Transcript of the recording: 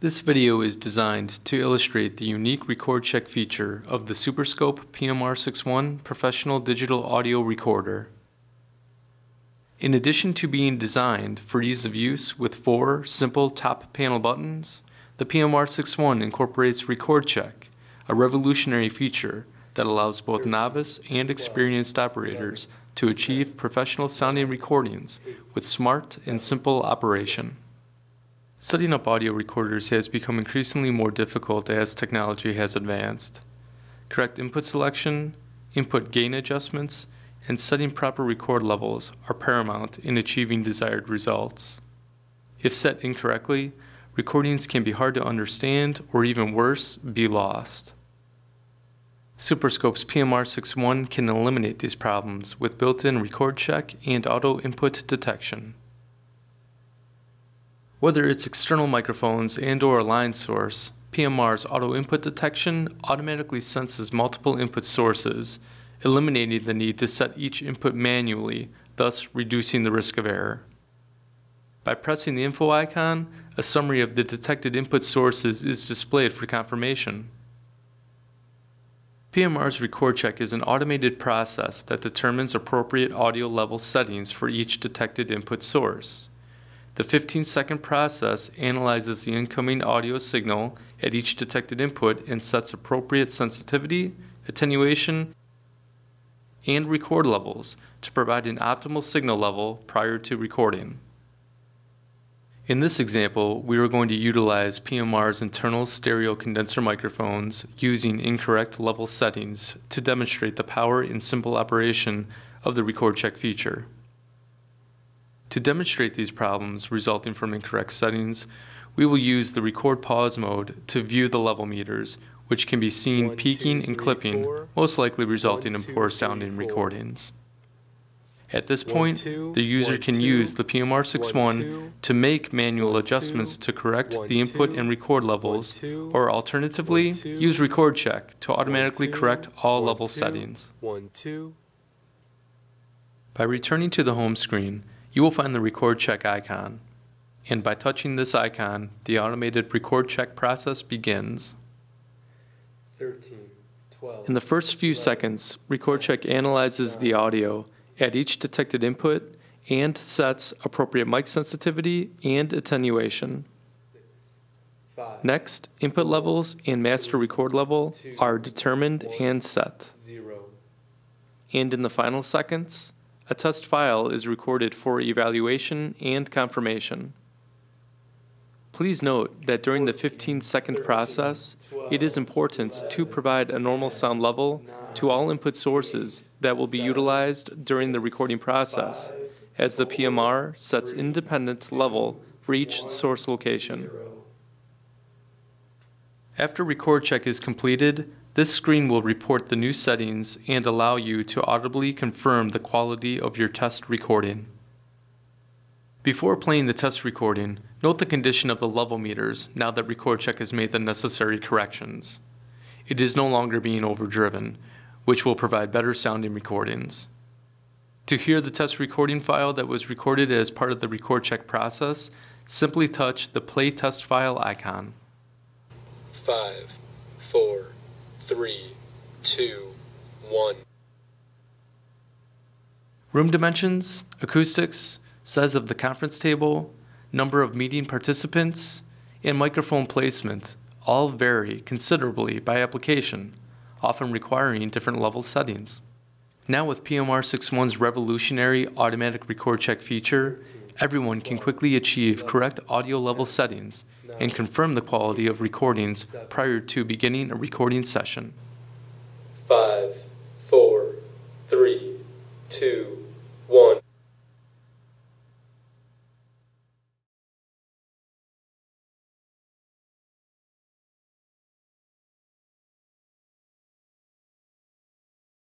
This video is designed to illustrate the unique record check feature of the Superscope PMR61 Professional Digital Audio Recorder. In addition to being designed for ease of use with four simple top panel buttons, the PMR61 incorporates Record Check, a revolutionary feature that allows both novice and experienced operators to achieve professional sounding recordings with smart and simple operation. Setting up audio recorders has become increasingly more difficult as technology has advanced. Correct input selection, input gain adjustments, and setting proper record levels are paramount in achieving desired results. If set incorrectly, recordings can be hard to understand or even worse, be lost. Superscope's PMR61 can eliminate these problems with built-in record check and auto input detection. Whether it's external microphones and or a line source, PMR's auto input detection automatically senses multiple input sources, eliminating the need to set each input manually, thus reducing the risk of error. By pressing the info icon, a summary of the detected input sources is displayed for confirmation. PMR's record check is an automated process that determines appropriate audio level settings for each detected input source. The 15 second process analyzes the incoming audio signal at each detected input and sets appropriate sensitivity, attenuation, and record levels to provide an optimal signal level prior to recording. In this example, we are going to utilize PMR's internal stereo condenser microphones using incorrect level settings to demonstrate the power and simple operation of the record check feature. To demonstrate these problems resulting from incorrect settings, we will use the record pause mode to view the level meters, which can be seen One, peaking two, and clipping, four. most likely resulting One, in poor sounding recordings. At this point, two, the user can two, use the PMR61 to make manual adjustments to correct the input and record levels, or alternatively, use Record Check to automatically correct all level settings. By returning to the home screen, you will find the Record Check icon, and by touching this icon, the automated record check process begins. 13, 12, In the first few 11, seconds, Record Check analyzes the audio at each detected input and sets appropriate mic sensitivity and attenuation. Next, input levels and master record level are determined and set. And in the final seconds, a test file is recorded for evaluation and confirmation. Please note that during the 15 second process, it is important to provide a normal sound level to all input sources that will be utilized during the recording process, as the PMR sets independent level for each source location. After record check is completed, this screen will report the new settings and allow you to audibly confirm the quality of your test recording. Before playing the test recording, note the condition of the level meters now that record check has made the necessary corrections. It is no longer being overdriven, which will provide better sounding recordings. To hear the test recording file that was recorded as part of the record check process, simply touch the play test file icon. Five, four, three, two, one. Room dimensions, acoustics, size of the conference table, number of meeting participants, and microphone placement all vary considerably by application often requiring different level settings. Now with PMR61's revolutionary automatic record check feature, everyone can quickly achieve correct audio level settings and confirm the quality of recordings prior to beginning a recording session. Five, four, three, two,